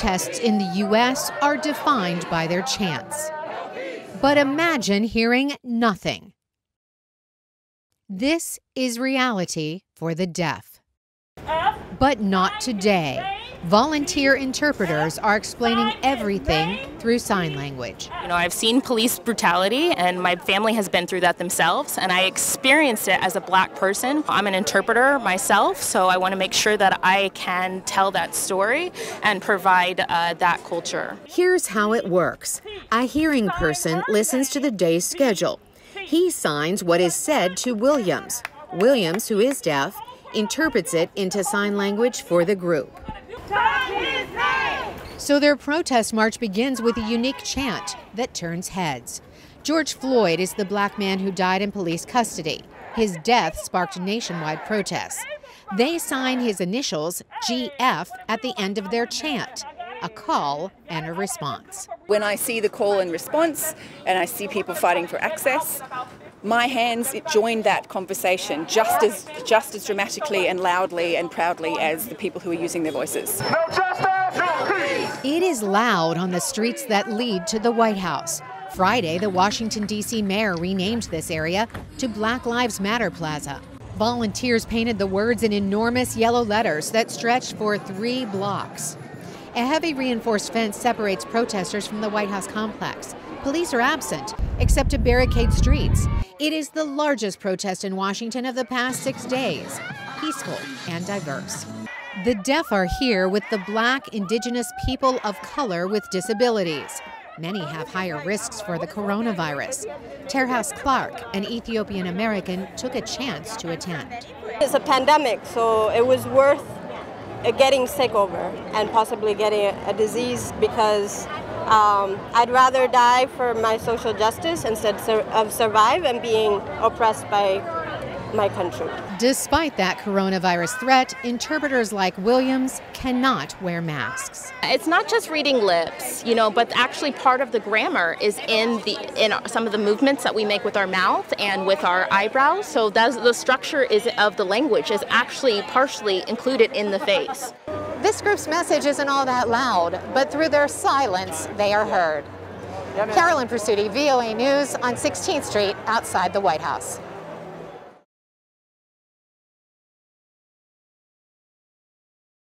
protests in the U.S. are defined by their chants. But imagine hearing nothing. This is reality for the deaf. But not today. Volunteer interpreters are explaining everything through sign language. You know, I've seen police brutality, and my family has been through that themselves, and I experienced it as a black person. I'm an interpreter myself, so I want to make sure that I can tell that story and provide uh, that culture. Here's how it works a hearing person listens to the day's schedule. He signs what is said to Williams. Williams, who is deaf, interprets it into sign language for the group. So their protest march begins with a unique chant that turns heads. George Floyd is the black man who died in police custody. His death sparked nationwide protests. They sign his initials, GF, at the end of their chant a call and a response. When I see the call and response and I see people fighting for access, my hands joined that conversation just as just as dramatically and loudly and proudly as the people who are using their voices. No it is loud on the streets that lead to the White House. Friday, the Washington, D.C. mayor renamed this area to Black Lives Matter Plaza. Volunteers painted the words in enormous yellow letters that stretched for three blocks. A heavy reinforced fence separates protesters from the White House complex. Police are absent, except to barricade streets. It is the largest protest in Washington of the past six days, peaceful and diverse. The deaf are here with the black, indigenous people of color with disabilities. Many have higher risks for the coronavirus. Terhouse Clark, an Ethiopian American, took a chance to attend. It's a pandemic, so it was worth getting sick over and possibly getting a disease because um, I'd rather die for my social justice instead of survive and being oppressed by my country. Despite that coronavirus threat, interpreters like Williams cannot wear masks. It's not just reading lips, you know, but actually part of the grammar is in the in some of the movements that we make with our mouth and with our eyebrows. So that's the structure is of the language is actually partially included in the face. This group's message isn't all that loud, but through their silence, they are heard. Carolyn Presutti, VOA News on 16th Street outside the White House.